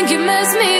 think you miss me